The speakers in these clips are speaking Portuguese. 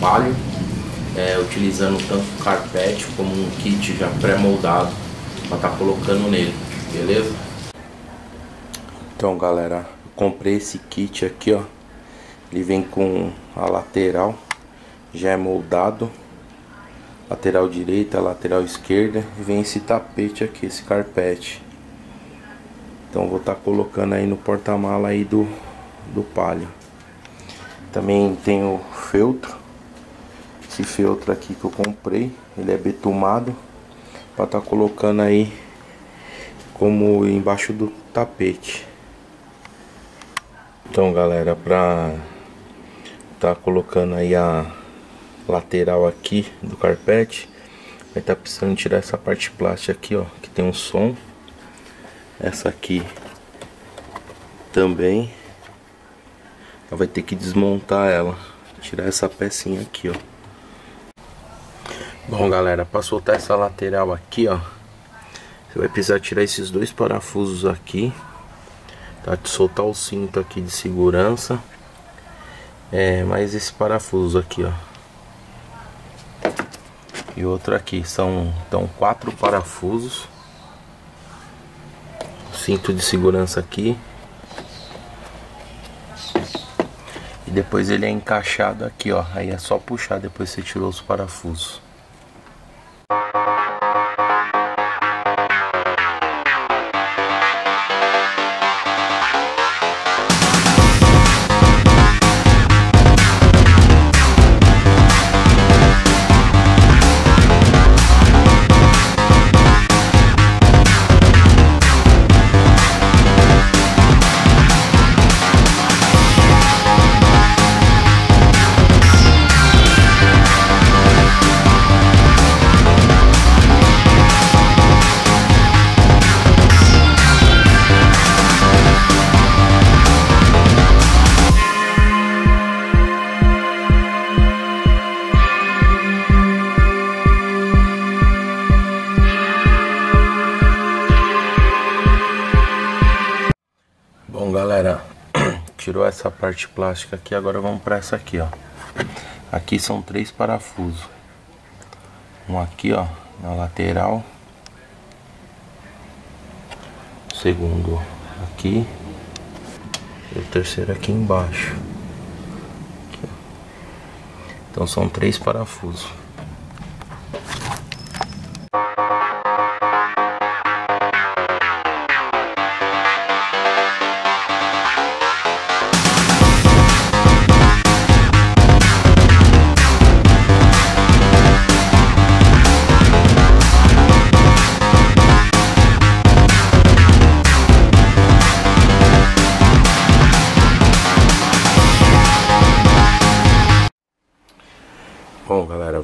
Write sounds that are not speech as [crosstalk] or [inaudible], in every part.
palio, é, utilizando tanto carpete como um kit já pré-moldado para estar tá colocando nele, beleza? Então galera, comprei esse kit aqui ó, ele vem com a lateral, já é moldado, lateral direita, lateral esquerda, e vem esse tapete aqui, esse carpete. Então vou estar tá colocando aí no porta-mala aí do, do palio. Também tem o feltro. Esse feltro aqui que eu comprei, ele é betumado para estar tá colocando aí como embaixo do tapete. Então, galera, para tá colocando aí a lateral aqui do carpete, vai estar tá precisando tirar essa parte plástica aqui, ó, que tem um som essa aqui também. Vai ter que desmontar ela. Tirar essa pecinha aqui, ó. Bom, galera, para soltar essa lateral aqui, ó. Você vai precisar tirar esses dois parafusos aqui. Tá? De soltar o cinto aqui de segurança. É, mais esse parafuso aqui, ó. E outro aqui. São então quatro parafusos cinto de segurança aqui. E depois ele é encaixado aqui, ó. Aí é só puxar depois você tirou os parafusos. Galera, [clears throat] tirou essa parte plástica aqui, agora vamos para essa aqui, ó. Aqui são três parafusos. Um aqui, ó, na lateral. O segundo aqui. E o terceiro aqui embaixo. Então são três parafusos.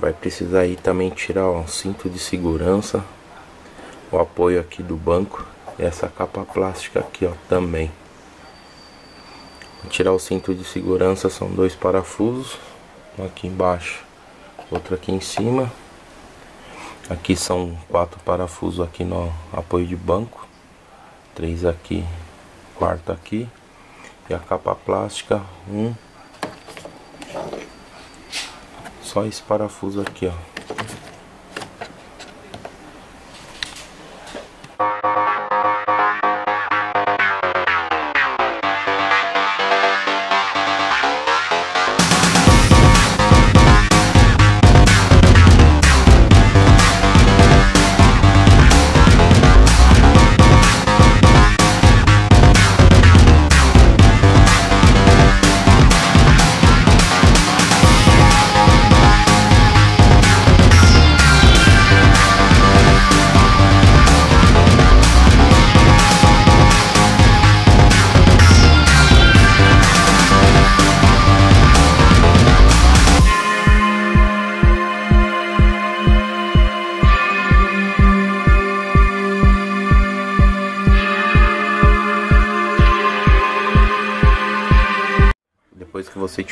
Vai precisar aí também tirar o cinto de segurança O apoio aqui do banco E essa capa plástica aqui ó, também. Tirar o cinto de segurança são dois parafusos Um aqui embaixo, outro aqui em cima. Aqui são quatro parafusos aqui no apoio de banco Três aqui, quarto aqui E a capa plástica, um só esse parafuso aqui, ó.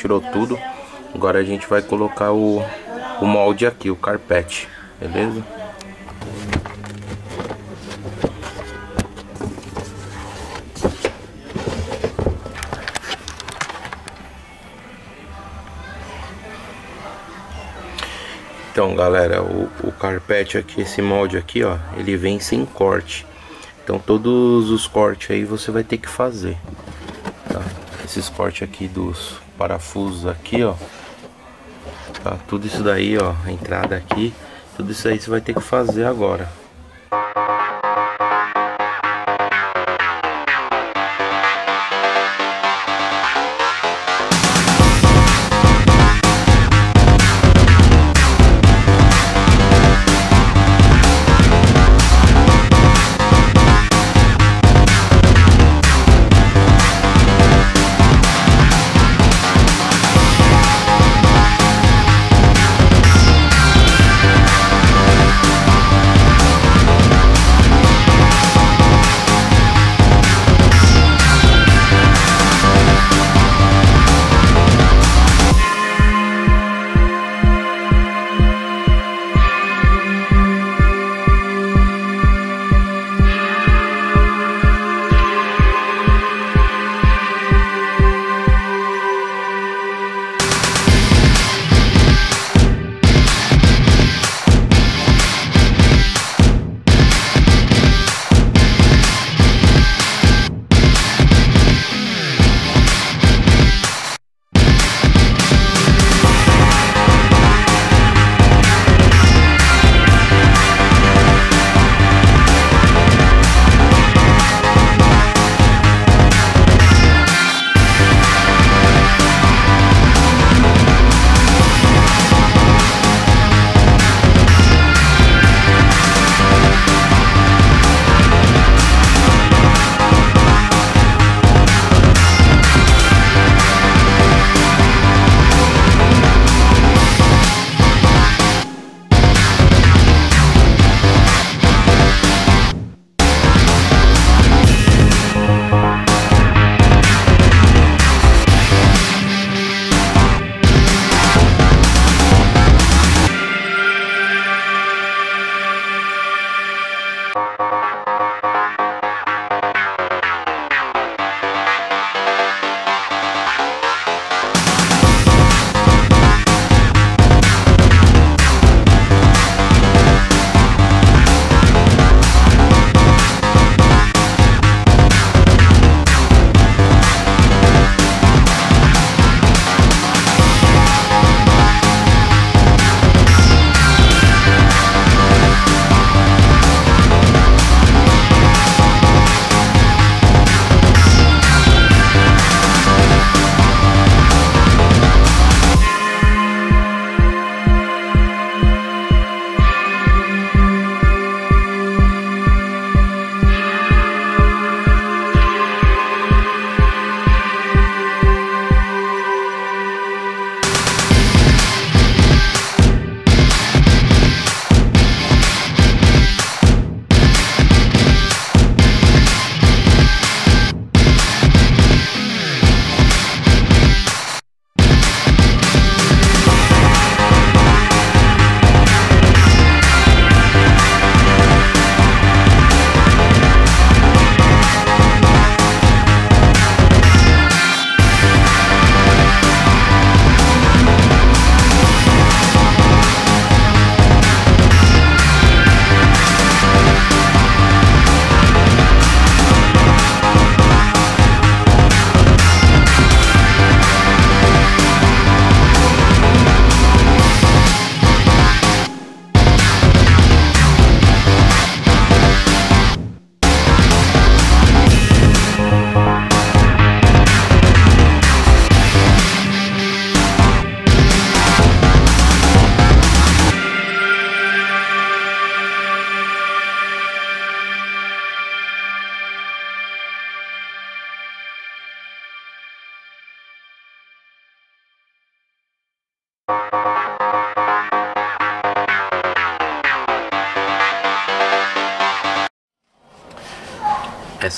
tirou tudo. Agora a gente vai colocar o, o molde aqui, o carpete, beleza? Então galera, o, o carpete aqui, esse molde aqui ó, ele vem sem corte Então todos os cortes aí você vai ter que fazer tá? Esses cortes aqui dos, parafusos aqui, ó, tá? Tudo isso daí, ó, entrada aqui, tudo isso aí você vai ter que fazer agora.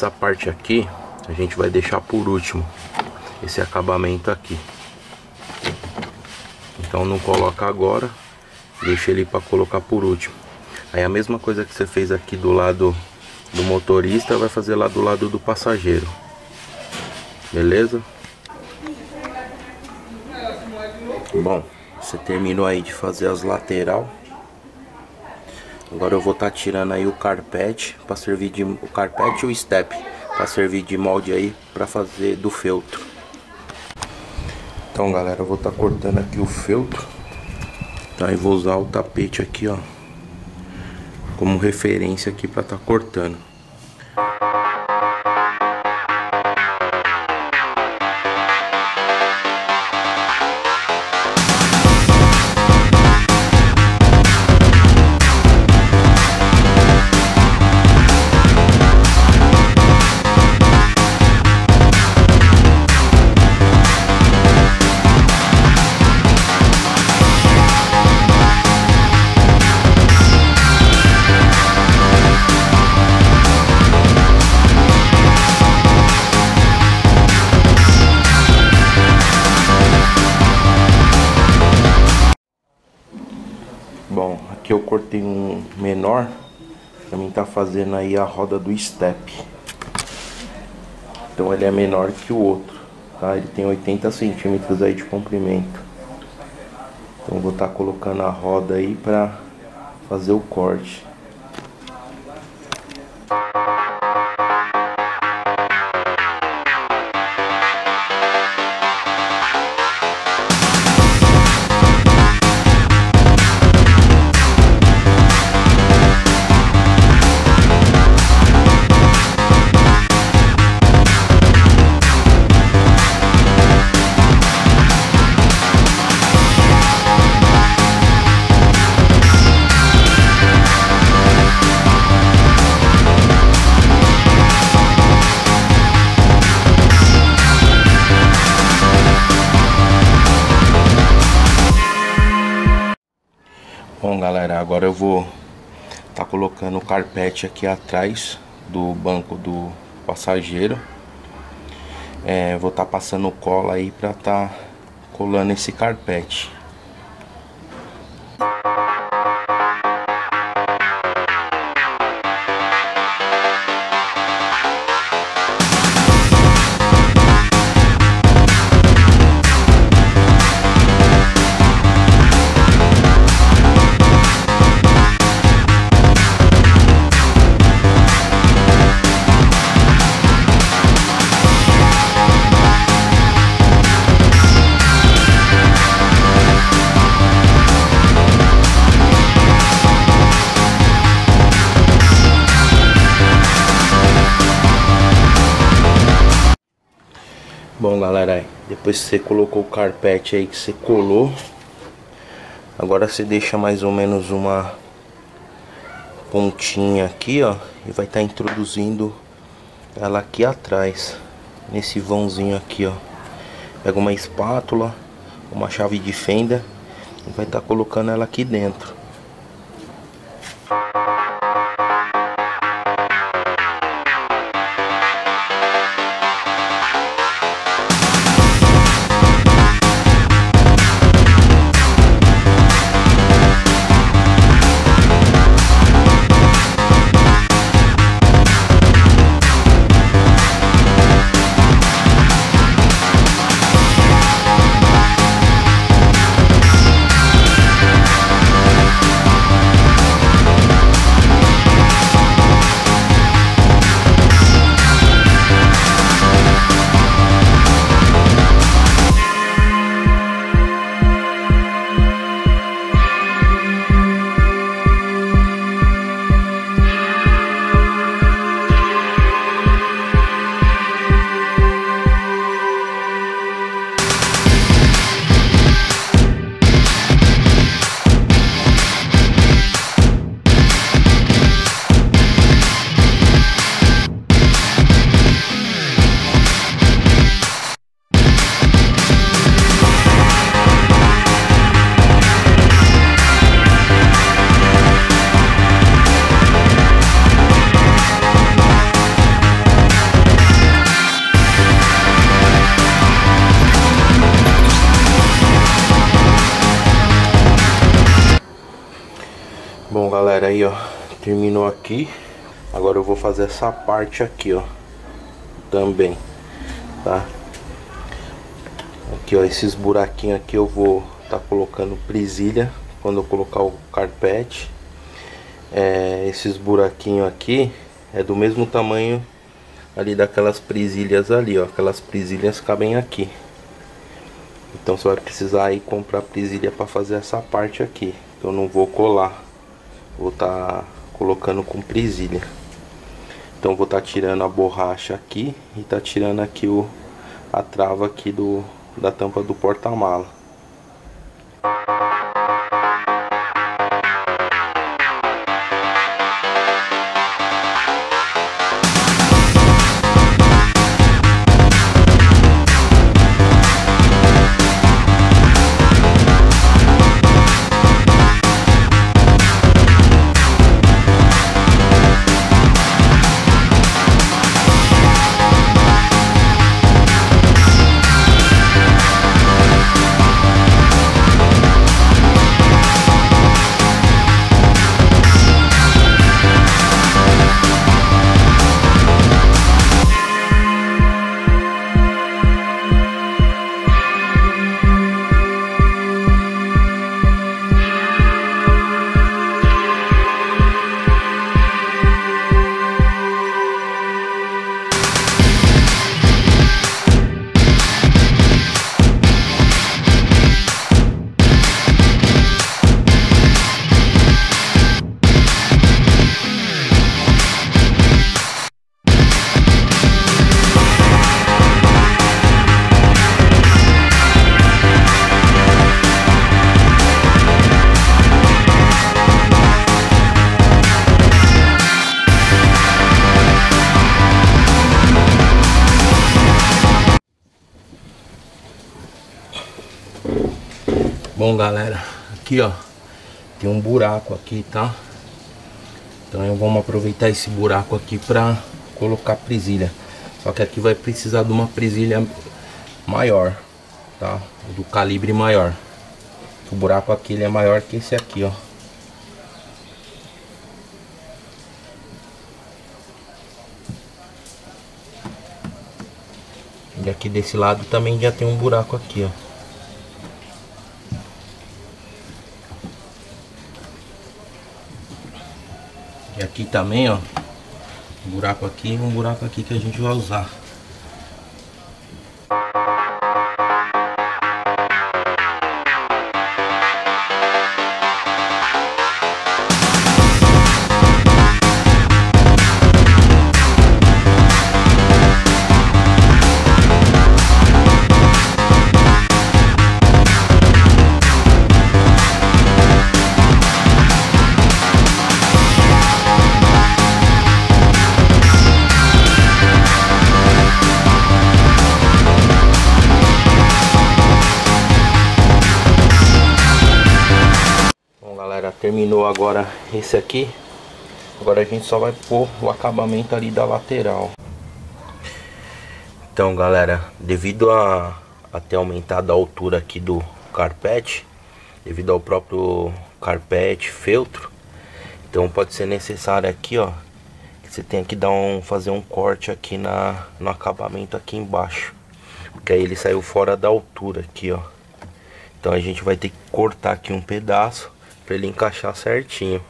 Essa parte aqui a gente vai deixar por último Esse acabamento aqui Então não coloca agora Deixa ele para colocar por último Aí a mesma coisa que você fez aqui do lado do motorista Vai fazer lá do lado do passageiro Beleza? Bom, Você terminou aí de fazer as lateral. Agora eu vou estar tá tirando aí o carpete para servir de o carpete e o step para servir de molde aí para fazer do feltro. Então, galera, eu vou estar tá cortando aqui o feltro. Tá, e vou usar o tapete aqui, ó, como referência aqui para estar tá cortando. Eu cortei um menor Pra mim tá fazendo aí a roda do step. Então ele é menor que o outro tá? Ele tem 80 centímetros aí de comprimento. Então vou estar tá colocando a roda aí pra fazer o corte vou tá colocando o carpete aqui atrás do banco do passageiro. É, Vou tá passando cola aí pra tá colando esse carpete depois que você colocou o carpete aí que você colou. Agora você deixa mais ou menos uma pontinha aqui ó E vai estar tá introduzindo ela aqui atrás Nesse vãozinho aqui ó. Pega uma espátula, uma chave de fenda E vai estar tá colocando ela aqui dentro aí, ó, terminou aqui. Agora eu vou fazer essa parte aqui, ó, também, tá? Aqui, ó, esses buraquinhos aqui eu vou tá colocando presilha quando eu colocar o carpete. É, esses buraquinhos aqui é do mesmo tamanho ali daquelas presilhas ali, ó. Aquelas presilhas cabem aqui. Então você vai precisar aí comprar presilha para fazer essa parte aqui. Eu não vou colar. Vou estar tá colocando com presilha. Então vou estar tá tirando a borracha aqui e tá tirando aqui o a trava aqui do da tampa do porta-mala. Galera, aqui ó, tem um buraco aqui, tá? Então vamos aproveitar esse buraco aqui pra colocar presilha. Só que aqui vai precisar de uma presilha maior, tá? Do calibre maior. O buraco aqui ele é maior que esse aqui, ó. E aqui desse lado também já tem um buraco aqui, ó. Aqui também, ó. Um buraco aqui e um buraco aqui que a gente vai usar. Agora esse aqui. Agora a gente só vai pôr o acabamento ali da lateral. Então galera devido a, a ter aumentado a altura aqui do carpete devido ao próprio carpete feltro então pode ser necessário aqui ó que você tem que dar um fazer um corte aqui na no acabamento aqui embaixo porque aí ele saiu fora da altura aqui ó. Então a gente vai ter que cortar aqui um pedaço para ele encaixar certinho.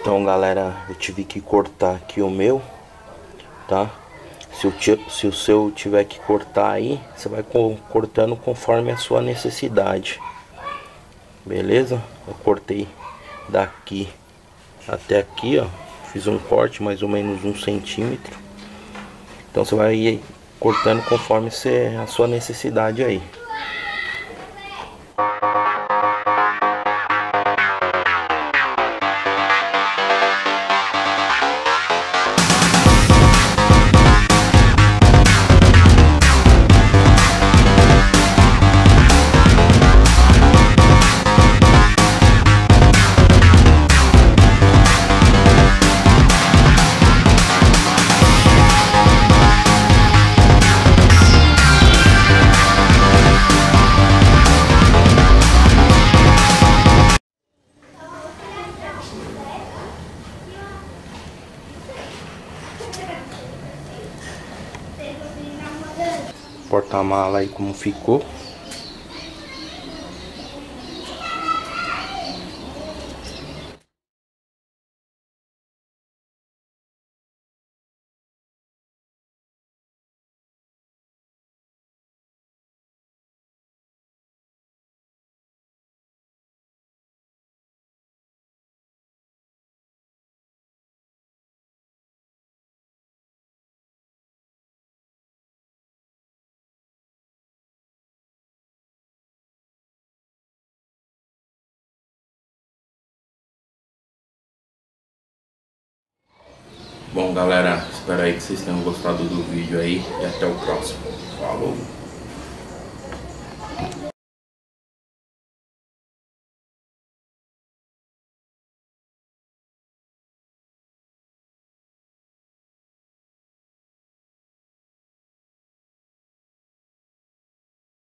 Então galera, eu tive que cortar aqui o meu, tá? Se o, se o seu tiver que cortar aí, você vai cortando conforme a sua necessidade. Beleza? Eu cortei daqui até aqui, ó. Fiz um corte mais ou menos um centímetro. Então você vai cortando conforme a sua necessidade aí. Porta-mala aí como ficou. Bom galera, espero aí que vocês tenham gostado do vídeo aí e até o próximo. Falou!